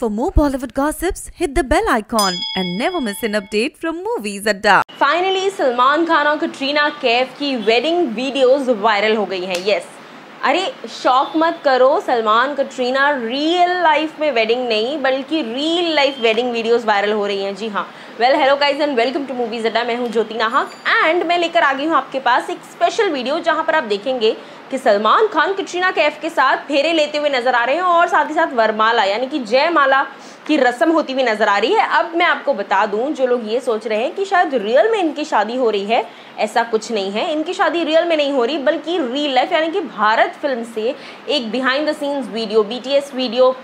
For more Bollywood gossips, hit the bell icon and never miss an update from Movies Adda. Finally, Salman Khan और कटरीना कैफ की wedding videos viral हो गई हैं yes अरे shock मत करो सलमान कटरीना रियल लाइफ में वेडिंग नहीं बल्कि real life wedding videos viral हो रही हैं जी हाँ well hello guys and welcome to movies adda मैं हूँ ज्योति नाहक एंड मैं लेकर आ गई हूँ आपके पास एक स्पेशल वीडियो जहाँ पर आप देखेंगे कि सलमान खान कटरीना कैफ के साथ फेरे लेते हुए नज़र आ रहे हैं और साथ ही साथ वरमाला, यानी कि जयमाला की रस्म होती हुई नज़र आ रही है। अब मैं आपको बता दूँ, जो लोग ये सोच रहे हैं कि शायद रियल में इनकी शादी हो रही है, ऐसा कुछ नहीं है। इनकी शादी रियल में नहीं हो रही, बल्कि रियल लाइफ यानी कि भारत फ़िल्म से एक behind the scenes video BTS video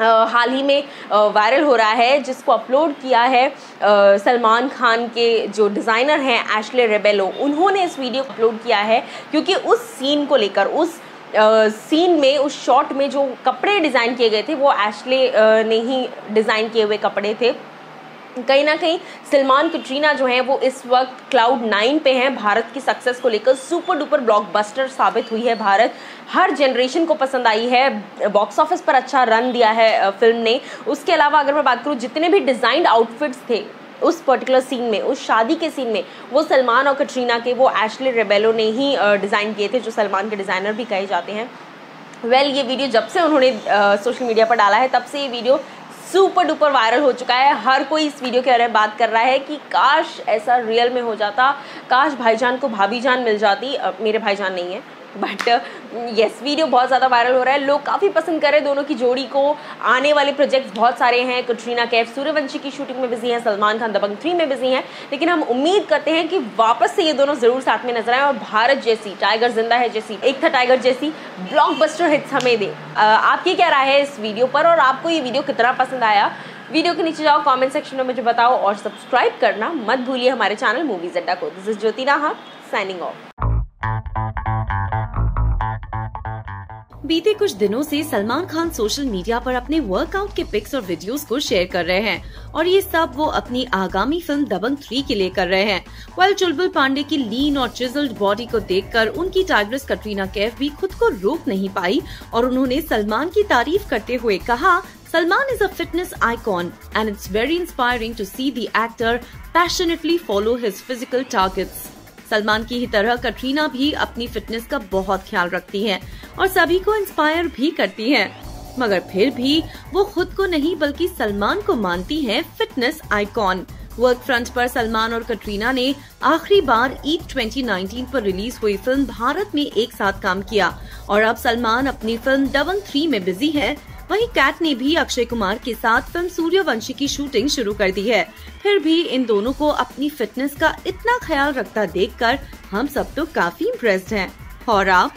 हाल ही में वायरल हो रहा है, जिसको अपलोड किया है सलमान खान के जो डिज़ाइनर हैं, एशले रेबेलो, उन्होंने इस वीडियो को अपलोड किया है, क्योंकि उस सीन को लेकर, उस सीन में, उस शॉट में जो कपड़े डिज़ाइन किए गए थे, वो एशले ने ही डिज़ाइन किए हुए कपड़े थे। कहीं ना कहीं सलमान कटरीना जो है वो इस वक्त क्लाउड नाइन पे हैं। भारत की सक्सेस को लेकर सुपर डुपर ब्लॉकबस्टर साबित हुई है भारत। हर जनरेशन को पसंद आई है। बॉक्स ऑफ़िस पर अच्छा रन दिया है फ़िल्म ने। उसके अलावा अगर मैं बात करूँ जितने भी डिज़ाइंड आउटफिट्स थे उस पर्टिकुलर सीन में उस शादी के सीन में वो सलमान और कटरीना के वो एशले रेबेलो ने ही डिज़ाइन किए थे जो सलमान के डिज़ाइनर भी कहे जाते हैं। वेल well, ये वीडियो जब से उन्होंने सोशल मीडिया पर डाला है तब से ये वीडियो सुपर डुपर वायरल हो चुका है। हर कोई इस वीडियो के बारे में बात कर रहा है कि काश ऐसा रियल में हो जाता। काश भाईजान को भाभी जान मिल जाती। मेरे भाईजान नहीं है। बट यस वीडियो बहुत ज़्यादा वायरल हो रहा है। लोग काफ़ी पसंद कर रहे हैं दोनों की जोड़ी को। आने वाले प्रोजेक्ट्स बहुत सारे हैं। कटरीना कैफ सूर्यवंशी की शूटिंग में बिज़ी हैं। सलमान खान दबंग थ्री में बिज़ी हैं। लेकिन हम उम्मीद करते हैं कि वापस से ये दोनों ज़रूर साथ में नज़र आए और भारत जैसी टाइगर ज़िंदा है जैसी, एक था टाइगर जैसी ब्लॉकबस्टर हिट्स हमें दे। आपकी क्या राय है इस वीडियो पर और आपको ये वीडियो कितना पसंद आया? वीडियो के नीचे जाओ कमेंट सेक्शन में मुझे बताओ और सब्सक्राइब करना मत भूलिए हमारे चैनल मूवीज़ अड्डा को। दिस इज़ ज्योति नाहा साइनिंग ऑफ़ बीते कुछ दिनों से सलमान खान सोशल मीडिया पर अपने वर्कआउट के पिक्स और वीडियोस को शेयर कर रहे हैं और ये सब वो अपनी आगामी फ़िल्म दबंग थ्री के लिए कर रहे हैं वेल चुलबुल पांडे की लीन और चिजल्ड बॉडी को देखकर उनकी टाइग्रेस कटरीना कैफ भी खुद को रोक नहीं पाई और उन्होंने सलमान की तारीफ़ करते हुए कहा Salman is a fitness icon and it's very inspiring to see the actor passionately follow his physical targets. Salman की ही तरह कटरीना भी अपनी फिटनेस का बहुत ख्याल रखती हैं और सभी को इंस्पायर भी करती हैं। मगर फिर भी वो खुद को नहीं, बल्कि सलमान को मानती हैं फिटनेस आइकॉन वर्क फ्रंट पर सलमान और कटरीना ने आखिरी बार ईद 2019 पर रिलीज़ हुई फ़िल्म भारत में एक साथ काम किया। और अब सलमान अपनी फ़िल्म डबल थ्री में बिज़ी है। वहीं कैट ने भी अक्षय कुमार के साथ फ़िल्म सूर्यवंशी की शूटिंग शुरू कर दी है। फिर भी इन दोनों को अपनी फिटनेस का इतना ख्याल रखता देखकर हम सब तो काफ़ी इम्प्रेस्ड हैं। और आप?